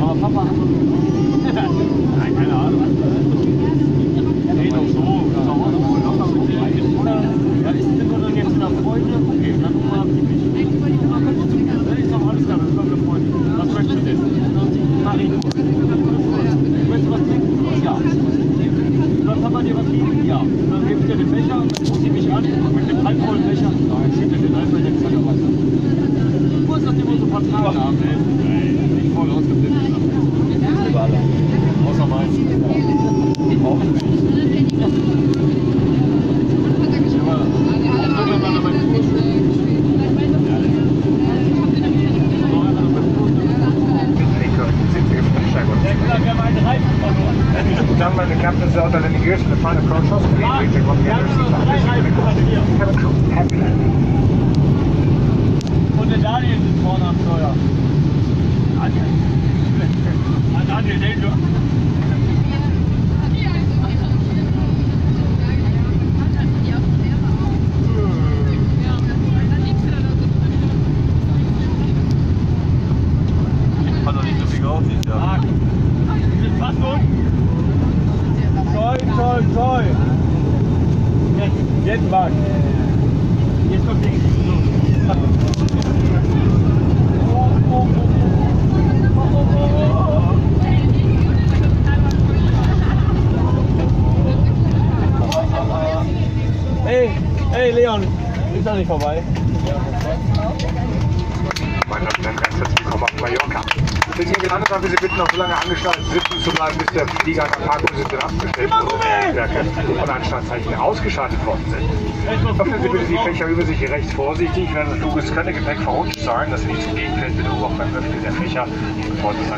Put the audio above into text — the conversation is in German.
Aber Papa hat Nein, keine Ahnung. Nee, doch so. Zu Hause wohl locker mit dem Oder, ja, ist sind wir dann jetzt wieder Freunde? Okay, dann fragt die mich. Ah, kannst du zu mir? Ja, Ist doch alles klar, das sind wir Freunde. Was möchtest du denn? Marie. Möchtest du was trinken? Ja. Dann kann man dir was geben? Ja. Dir den Becher und dann guckt sie mich an mit dem halbvollen Becher. Nein, schiebt er den einfach Becher Wasser. Kurz nachdem wir so vertragen haben, ey. Done by the captains out of the years in the final cross we take on the other side. Happy Und der Daniel ist vorne am Steuer. Daniel. Ah, Daniel, den du. Hat doch nicht so viel geraucht dieses Jahr. Unten. Toll, toll, toll. Jetzt, jetzt Marc. Jetzt kommt oh, Hey, hey Leon, ist das nicht vorbei? Weil wir Sie bitten, noch so lange angestaltet sitzen zu bleiben, bis der Flieger an der Parkhose abgestellt wurde und Anstandszeichen ausgeschaltet worden sind. Öffnen Sie bitte die Fächer über sich rechts vorsichtig. Während des Fluges könnte Gepäck verrutscht sein, dass Sie nicht zum Gegenfeld bitte auch beim Öffnen der Fächer, bevor Sie es